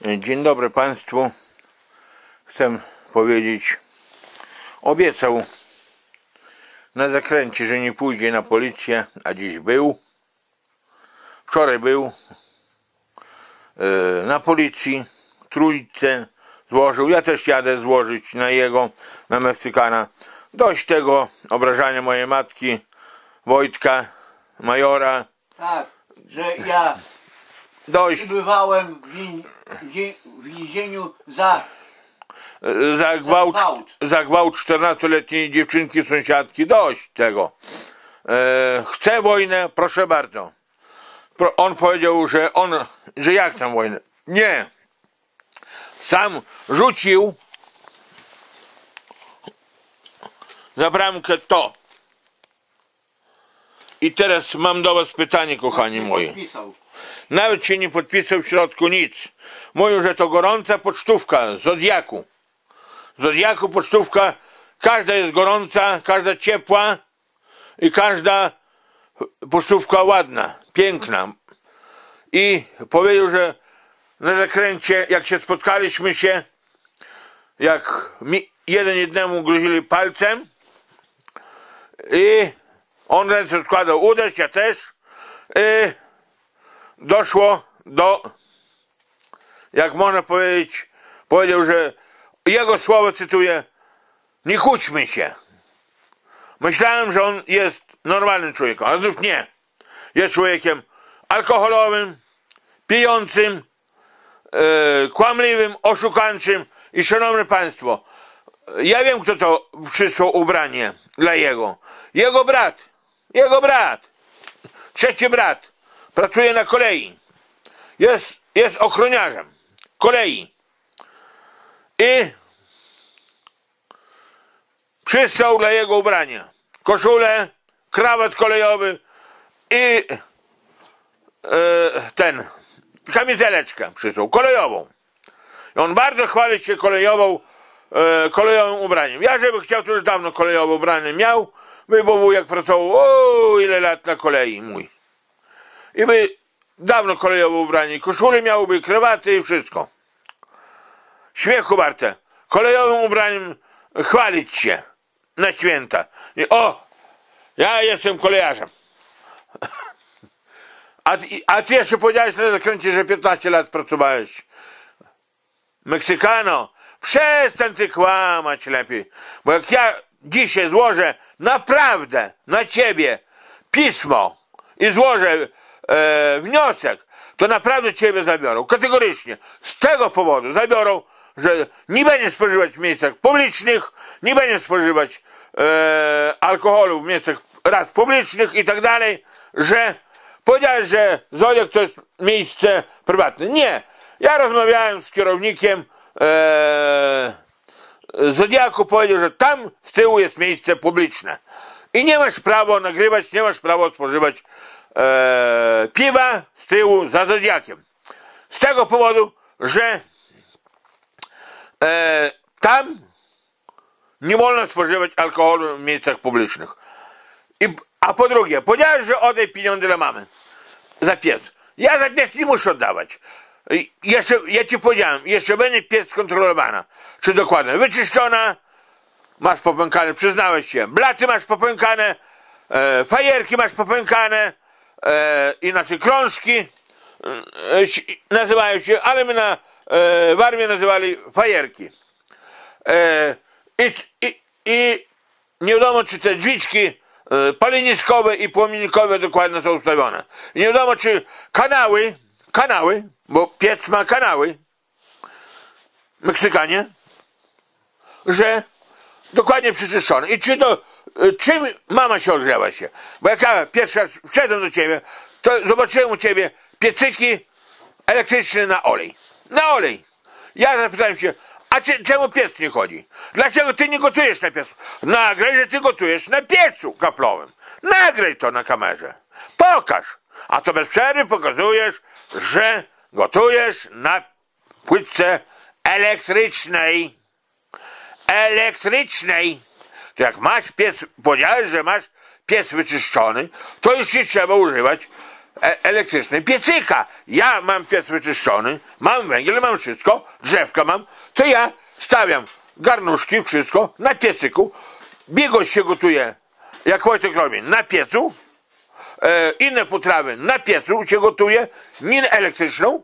Dzień dobry Państwu. Chcę powiedzieć, obiecał na zakręcie, że nie pójdzie na policję, a dziś był. Wczoraj był e, na policji, trójce złożył. Ja też jadę złożyć na jego, na Meksykana. Dość tego obrażania mojej matki, Wojtka, majora. Tak, że ja Dość przybywałem w, dzie- w więzieniu za za gwałt, za gwałt 14-letniej dziewczynki sąsiadki. Dość tego. E, chce wojnę, proszę bardzo. Pro, on powiedział, że on, że jak tam wojnę? Nie. Sam rzucił za bramkę to. I teraz mam do was pytanie, kochani moi. Nawet się nie podpisał w środku nic. Mówił, że to gorąca pocztówka z Zodiaku. Z Zodiaku pocztówka, każda jest gorąca, każda ciepła i każda pocztówka ładna, piękna. I powiedział, że na zakręcie, jak się spotkaliśmy się, jak mi jeden jednemu grozili palcem i on ręce składał, uderz, ja też. I doszło do, jak można powiedzieć, powiedział, że jego słowo cytuję, nie kłóćmy się. Myślałem, że on jest normalnym człowiekiem, ale znów nie. Jest człowiekiem alkoholowym, pijącym, e, kłamliwym, oszukańczym i szanowne państwo, ja wiem, kto to przysłał ubranie dla jego. Jego brat, jego brat, trzeci brat, pracuje na kolei. Jest, jest ochroniarzem kolei. I przysłał dla jego ubrania koszulę, krawat kolejowy i e, ten, kamizeleczkę przysłał, kolejową. I on bardzo chwali się kolejową, kolejowym ubraniem. Ja, żeby chciał, to już dawno kolejowe ubranie miał, by bo wujek pracował, o ile lat na kolei mój. I by dawno kolejowe ubranie, koszule miałoby, krawaty i wszystko. Śmiechu warte. Kolejowym ubraniem chwalić się na święta. I o, ja jestem kolejarzem. A, a ty jeszcze powiedziałeś na zakręcie, że 15 lat pracowałeś. Meksykano, przestań ty kłamać lepiej. Bo jak ja dzisiaj złożę naprawdę na ciebie pismo i złożę e, wniosek, to naprawdę ciebie zabiorą. Kategorycznie. Z tego powodu zabiorą, że nie będziesz spożywać w miejscach publicznych, nie będziesz spożywać e, alkoholu w miejscach rad publicznych i tak dalej, że powiedziałeś, że Zodiak to jest miejsce prywatne. Nie. Ja rozmawiałem z kierownikiem e, Zodiaku, powiedział, że tam z tyłu jest miejsce publiczne. I nie masz prawa nagrywać, nie masz prawa spożywać e, piwa z tyłu za Zodiakiem. Z tego powodu, że e, tam nie wolno spożywać alkoholu w miejscach publicznych. I, a po drugie, powiedziałeś, że oddaj pieniądze dla mamy za piec. Ja za piec nie muszę oddawać. Jeszcze, ja ci powiedziałem, jeszcze będzie piec kontrolowana. Czy dokładnie wyczyszczona, masz popękane, przyznałeś się, blaty masz popękane, e, fajerki masz popękane, e, inaczej krążki e, si- nazywają się, ale my na e, nazywali fajerki. E, i, i, I nie wiadomo, czy te drzwiczki e, paleniskowe i płomiennikowe dokładnie są ustawione. Nie wiadomo, czy kanały, kanały, bo piec ma kanały, Meksykanie, że dokładnie przyczyszczone. I czy to, e, czym mama się ogrzewa się? Bo jak ja pierwszy raz wszedłem do ciebie, to zobaczyłem u ciebie piecyki elektryczne na olej. Na olej. Ja zapytałem się, a czy, czemu piec nie chodzi? Dlaczego ty nie gotujesz na piecu? Nagraj, że ty gotujesz na piecu kaplowym. Nagraj to na kamerze. Pokaż. A to bez przerwy pokazujesz, że gotujesz na płytce elektrycznej. Elektrycznej. To jak masz piec, powiedziałeś, że masz piec wyczyszczony, to już nie trzeba używać e- elektryczny piecyka. Ja mam piec wyczyszczony, mam węgiel, mam wszystko, drzewka mam, to ja stawiam garnuszki, wszystko na piecyku. Biegość się gotuje, jak Wojtek robi, na piecu. E, inne potrawy na piecu się gotuje, minę elektryczną.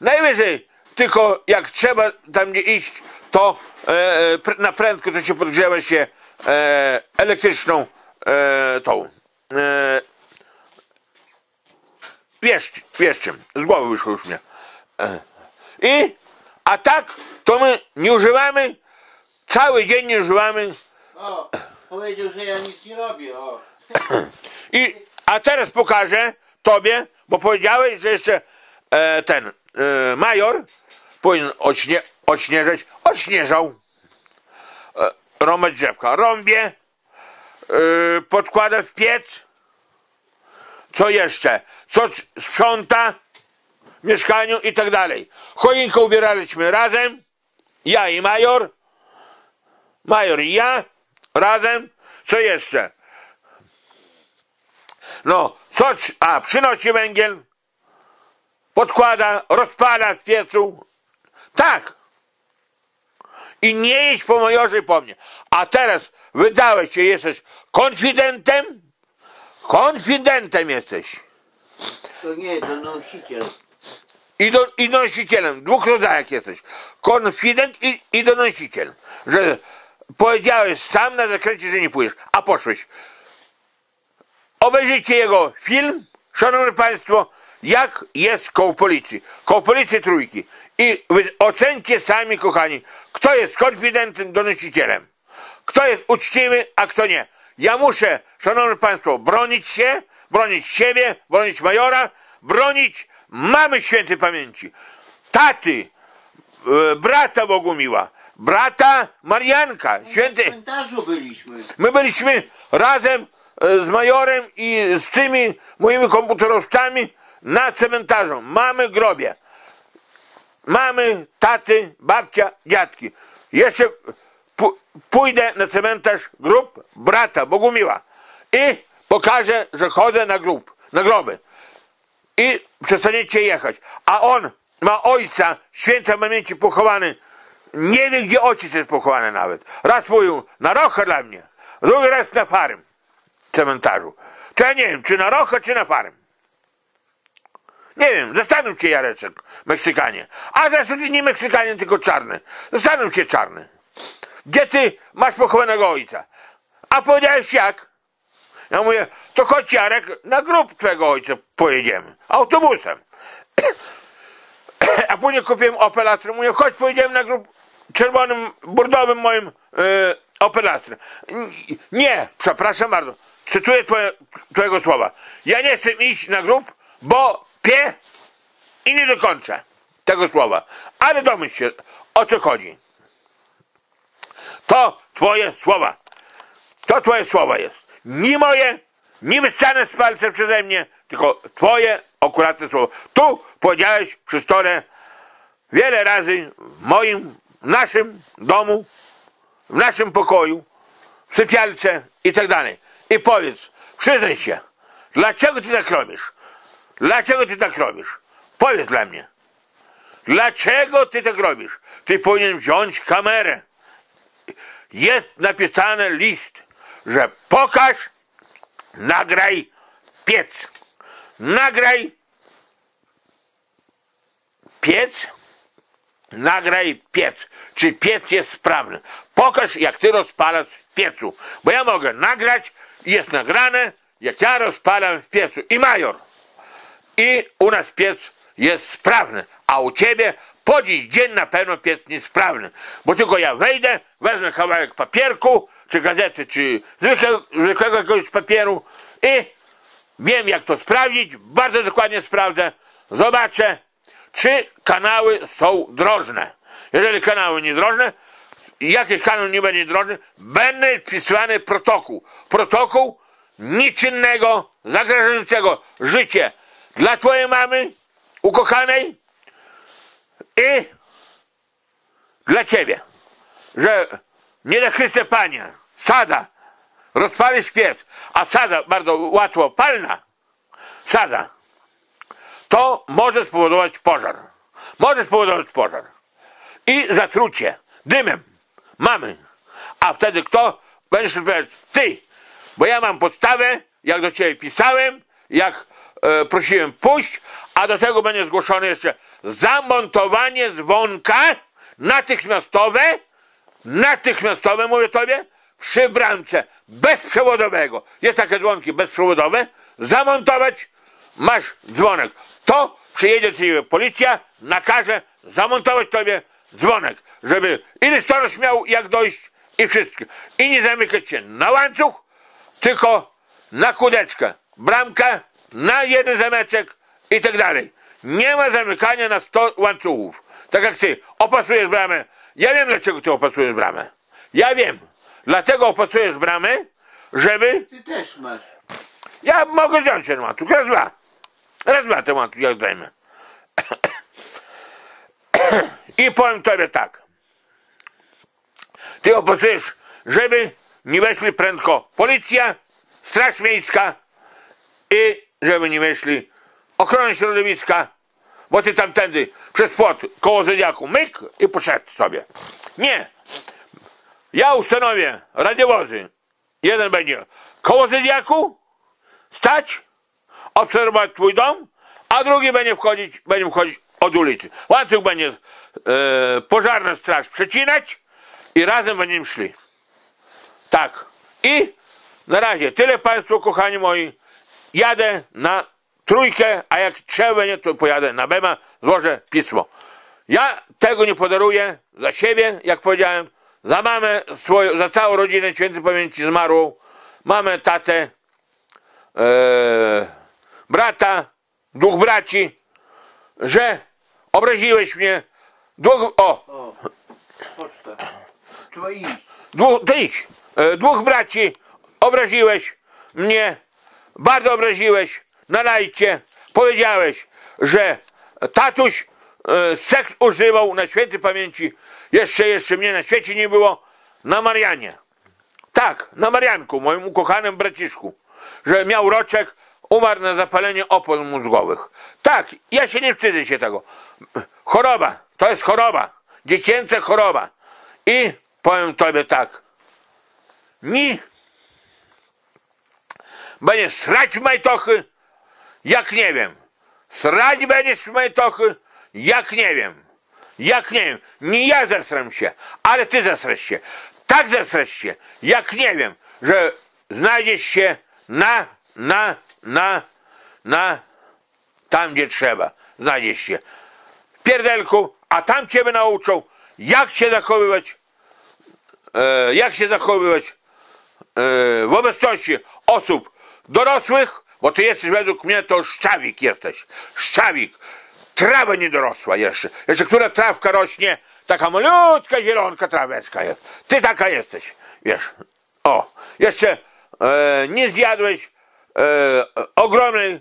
Najwyżej, tylko jak trzeba tam nie iść, to e, e, pr- na prędko to się podgrzewa się e, elektryczną e, tą. E, wiesz, wiesz czym, z głowy wyszło już mnie. E, I, a tak, to my nie używamy, cały dzień nie używamy O, powiedział, że ja nic nie robię, o. I, a teraz pokażę tobie, bo powiedziałeś, że jeszcze e, ten e, major powinien odśnie, odśnieżać. Odśnieżał. E, rąbać drzewka. Rąbie, e, podkłada w piec. Co jeszcze? Co sprząta w mieszkaniu i tak dalej. Choinkę ubieraliśmy razem. Ja i major. Major i ja razem. Co jeszcze? No, co, trz- a przynosi węgiel, podkłada, rozpala w piecu. Tak. I nie idź po majorze i po mnie. A teraz wydałeś się, jesteś konfidentem? Konfidentem jesteś. To nie, donosiciel. I, do, i donosicielem. Dwóch rodzajach jesteś. Konfident i, i donosiciel. Że powiedziałeś sam na zakręcie, że nie pójdziesz, a poszłeś. Obejrzyjcie jego film, szanowni państwo, jak jest koło policji. Koło policji trójki. I ocencie sami, kochani, kto jest konfidentem, donosicielem. Kto jest uczciwy, a kto nie. Ja muszę, szanowni państwo, bronić się, bronić siebie, bronić majora, bronić mamy świętej pamięci. Taty, e, brata Bogumiła, brata Marianka, W święty. cmentarzu byliśmy. My byliśmy razem z majorem i z tymi moimi komputerowcami na cmentarzu. Mamy grobie. Mamy taty, babcia, dziadki. Jeszcze pójdę na cmentarz grób brata Bogumiła i pokażę, że chodzę na grób, na groby. I przestaniecie jechać. A on ma ojca, święta pamięci pochowany. Nie wie, gdzie ojciec jest pochowany nawet. Raz mówił na Rocha dla mnie, drugi raz na Farym cmentarzu. To ja nie wiem, czy na Rocha, czy na Farym. Nie wiem, zastanów się Jareczek, Meksykanie. A zresztą nie Meksykanie, tylko czarny. Zastanów się czarny. Gdzie ty masz pochowanego ojca? A powiedziałeś jak? Ja mówię, to chodź Jarek, na grób twojego ojca pojedziemy. Autobusem. A później kupiłem Opel Astra. Mówię, chodź pojedziemy na grób czerwonym, burdowym moim e, Opel Astra. Nie, przepraszam bardzo. Cytuję twoje, twojego słowa. Ja nie chcę iść na grób, bo pie i nie dokończę tego słowa. Ale domyśl się, o co chodzi. To twoje słowa. To twoje słowa jest. Nie moje, nie wyssane z palcem przeze mnie, tylko twoje akuratne słowo. Tu powiedziałeś przy stole wiele razy w moim, w naszym domu, w naszym pokoju, w sypialce i tak dalej. I powiedz, przyznaj się, dlaczego ty tak robisz? Dlaczego ty tak robisz? Powiedz dla mnie. Dlaczego ty tak robisz? Ty powinien wziąć kamerę. Jest napisany list, że pokaż, nagraj piec. Nagraj piec, nagraj piec. Czy piec jest sprawny? Pokaż, jak ty rozpalasz w piecu. Bo ja mogę nagrać, jest nagrane, jak ja rozpalam w piecu. I major. I u nas piec jest sprawny, a u ciebie po dziś dzień na pewno piec niesprawny. Bo tylko ja wejdę, wezmę kawałek papierku, czy gazety, czy zwykłego, zwykłego jakiegoś papieru i wiem jak to sprawdzić, bardzo dokładnie sprawdzę, zobaczę, czy kanały są drożne. Jeżeli kanały nie drożne, jakiś kanał nie będzie drożny, będzie wpisywany protokół. Protokół nieczynnego, zagrażającego życie dla twojej mamy ukochanej i dla ciebie. Że nie da Chryste Panie, sada, rozpalisz piec, a sada bardzo łatwo palna, sada, to może spowodować pożar. Może spowodować pożar. I zatrucie dymem. Mamy. A wtedy kto? Będziesz odpowiadać, ty. Bo ja mam podstawę, jak do ciebie pisałem, jak e, prosiłem pójść, a do tego będzie zgłoszone jeszcze zamontowanie dzwonka natychmiastowe, natychmiastowe, mówię tobie, przy bramce bezprzewodowego. Jest takie dzwonki bezprzewodowe, zamontować, masz dzwonek. To przyjedzie ciebie policja, nakaże zamontować tobie dzwonek, żeby i listonosz miał jak dojść i wszystko. I nie zamykać się na łańcuch, tylko na kudeczkę. Bramka na jeden zameczek i tak dalej. Nie ma zamykania na 100 łańcuchów. Tak jak ty opasujesz bramę. Ja wiem dlaczego ty opasujesz bramę. Ja wiem. Dlatego opasujesz bramę, żeby... Ty też masz. Ja mogę zdjąć ten łańcuch. Raz, dwa. Raz, dwa ten łańcuch jak zdejmę. I powiem tobie tak. Ty opasujesz, żeby nie weszli prędko policja, straż miejska i żeby nie weszli ochrona środowiska, bo ty tamtędy przez płot koło Zodiaku myk i poszedł sobie. Nie. Ja ustanowię radiowozy. Jeden będzie koło Zodiaku stać, obserwować twój dom, a drugi będzie wchodzić, będzie wchodzić od ulicy. Łańcuch będzie e, pożarna straż przecinać i razem będziemy szli. Tak. I na razie tyle Państwu, kochani moi. Jadę na trójkę, a jak trzeba będzie, to pojadę na Bema, złożę pismo. Ja tego nie podaruję za siebie, jak powiedziałem, za mamę swoją, za całą rodzinę świętej pamięci zmarłą, mamę, tatę, e, brata, dwóch braci, że obraziłeś mnie, o. Trzeba iść. dwóch, ty idź, e, dwóch braci obraziłeś mnie, bardzo obraziłeś na lajcie, powiedziałeś, że tatuś e, seks używał na świętej pamięci, jeszcze, jeszcze mnie na świecie nie było, na Marianie. Tak, na Marianku, moim ukochanym braciszku, że miał roczek, umarł na zapalenie opon mózgowych. Tak, ja się nie wstydzę się tego. Choroba, to jest choroba, dziecięca choroba. I powiem tobie tak, ni będziesz srać w majtochy, jak nie wiem. Srać będziesz w majtochy, jak nie wiem. Jak nie wiem. Nie ja zesram się, ale ty zesrasz się. Tak zesrasz się, jak nie wiem, że znajdziesz się na, na, na, na, tam gdzie trzeba. Znajdziesz się. Pierdelku, a tam ciebie nauczą, jak się zachowywać, e, jak się zachowywać e, w obecności osób dorosłych, bo ty jesteś według mnie to szczawik jesteś. Szczawik. Trawa nie dorosła jeszcze. Jeszcze która trawka rośnie, taka malutka zielonka traweczka jest. Ty taka jesteś. Wiesz. O. Jeszcze e, nie zjadłeś e, ogromnej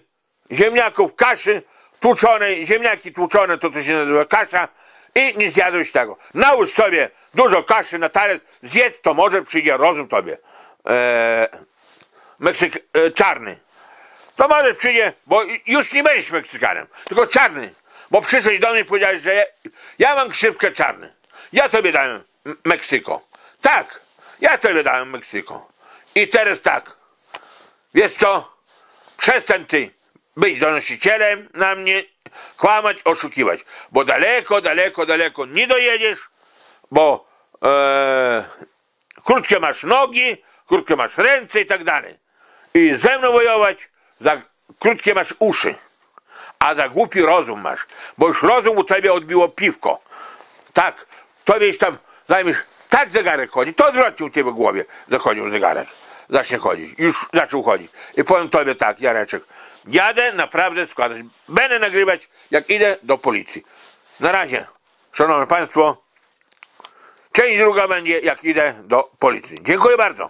ziemniaków kaszy tłuczonej, ziemniaki tłuczone, to to się nazywa kasza i nie zjadłeś tego. Nałóż sobie dużo kaszy na talerz, zjedz to może przyjdzie rozum tobie. E, Meksyk e, czarny. To może przyjdzie, bo już nie będziesz Meksykanem, tylko czarny. Bo przyszedłeś do mnie i powiedziałeś, że ja, ja mam krzywkę czarny. Ja tobie dałem Meksyko. Tak, ja tobie dałem Meksyko. I teraz tak, wiesz co? Przestań ty być donosicielem na mnie, kłamać, oszukiwać. Bo daleko, daleko, daleko nie dojedziesz, bo e, krótkie masz nogi, krótkie masz ręce i tak dalej. I ze mną wojować, za krótkie masz uszy, a za głupi rozum masz, bo już rozum u ciebie odbiło piwko. Tak, tobie tam zajmiesz, tak zegarek chodzi, to odwrotnie u ciebie w głowie zachodził zegarek. Zacznie chodzić, już zaczął chodzić. I powiem tobie tak, Jareczek, jadę naprawdę składać, będę nagrywać, jak idę do policji. Na razie, szanowni państwo, część druga będzie, jak idę do policji. Dziękuję bardzo.